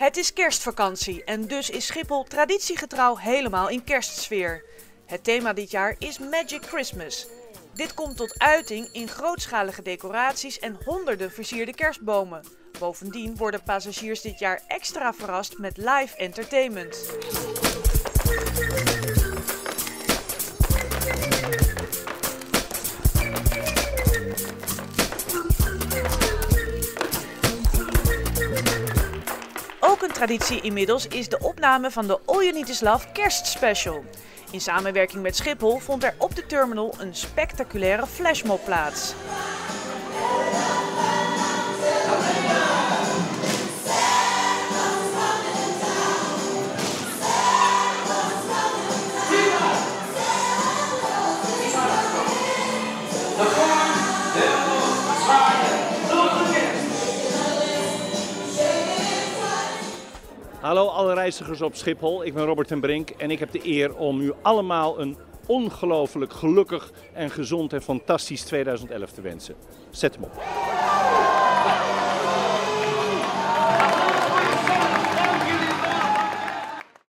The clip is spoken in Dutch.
Het is kerstvakantie en dus is Schiphol traditiegetrouw helemaal in kerstsfeer. Het thema dit jaar is Magic Christmas. Dit komt tot uiting in grootschalige decoraties en honderden versierde kerstbomen. Bovendien worden passagiers dit jaar extra verrast met live entertainment. Ook een traditie inmiddels is de opname van de Love kerstspecial. In samenwerking met Schiphol vond er op de terminal een spectaculaire flashmob plaats. Hallo alle reizigers op Schiphol, ik ben Robert ten Brink en ik heb de eer om u allemaal een ongelooflijk gelukkig en gezond en fantastisch 2011 te wensen. Zet hem op.